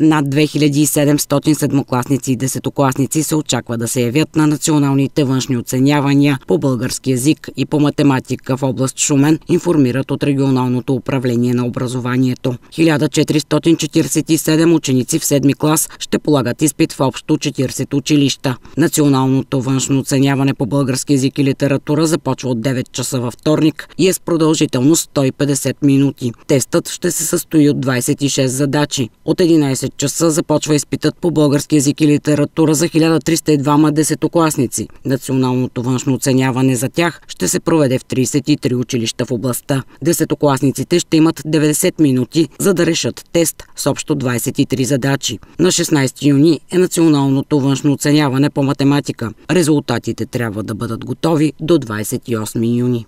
Над 2700 седмокласници и десетокласници се очаква да се явят на националните външни оценявания по български язик и по математика в област Шумен, информират от регионалното управление на образованието. 1447 ученици в 7 клас ще полагат изпит в общо 40 училища. Националното външно оценяване по български язик и литература започва от 9 часа във вторник и е с продължителност 150 минути. Тестът ще се състои от 26 задачи. От 11 часа започва изпитът по български язик и литература за 1302 десетокласници. Националното външно оценяване за тях ще се проведе в 33 училища в областта. Десетокласниците ще имат 90 минути за да решат тест с общо 23 задачи. На 16 юни е националното външно оценяване по математика. Резултатите трябва да бъдат готови до 28 юни.